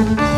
Thank you.